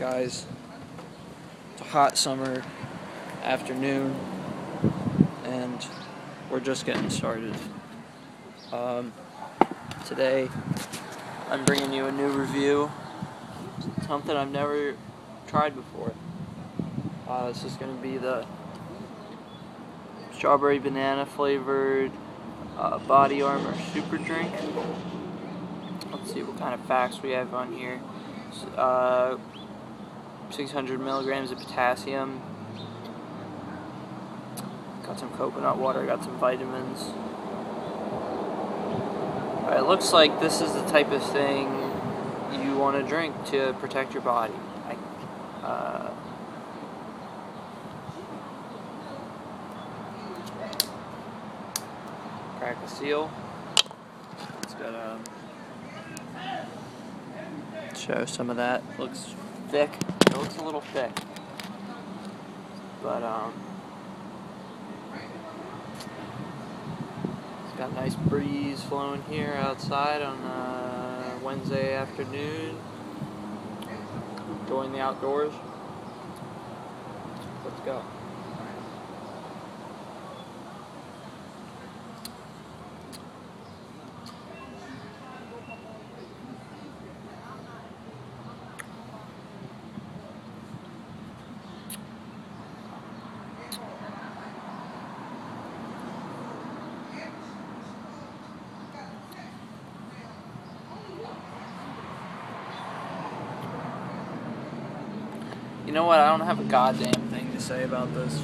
guys. It's a hot summer afternoon, and we're just getting started. Um, today, I'm bringing you a new review, something I've never tried before. Uh, this is going to be the strawberry banana flavored uh, Body Armor Super Drink. Let's see what kind of facts we have on here. Uh, 600 milligrams of potassium. Got some coconut water, got some vitamins. it looks like this is the type of thing you want to drink to protect your body. I, uh, crack the seal. It's got a show some of that. Looks thick. It looks a little thick. But, um, it's got a nice breeze flowing here outside on uh, Wednesday afternoon. Enjoying the outdoors. Let's go. You know what? I don't have a goddamn thing to say about this.